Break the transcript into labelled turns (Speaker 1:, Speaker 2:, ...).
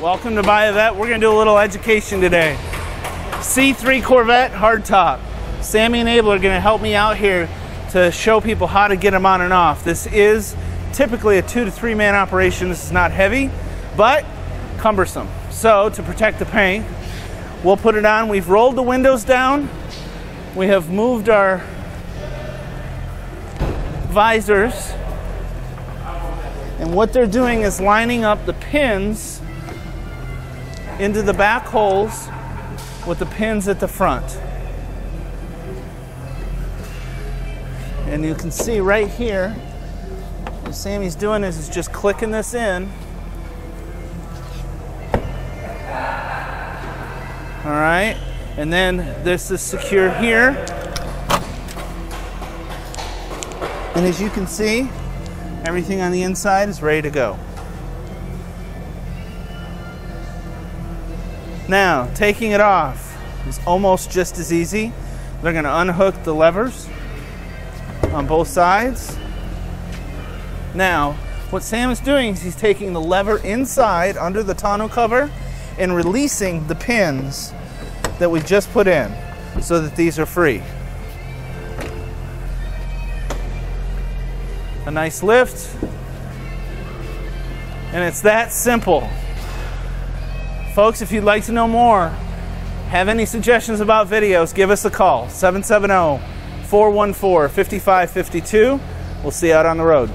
Speaker 1: Welcome to Buy a Vette. We're going to do a little education today. C3 Corvette hardtop. Sammy and Abel are going to help me out here to show people how to get them on and off. This is typically a two to three man operation. This is not heavy, but cumbersome. So to protect the paint, we'll put it on. We've rolled the windows down. We have moved our visors. And what they're doing is lining up the pins into the back holes with the pins at the front. And you can see right here, what Sammy's doing is, is just clicking this in. All right, and then this is secure here. And as you can see, everything on the inside is ready to go. Now, taking it off is almost just as easy. They're going to unhook the levers on both sides. Now, what Sam is doing is he's taking the lever inside under the tonneau cover and releasing the pins that we just put in so that these are free. A nice lift, and it's that simple. Folks, if you'd like to know more, have any suggestions about videos, give us a call 770 414 5552. We'll see you out on the road.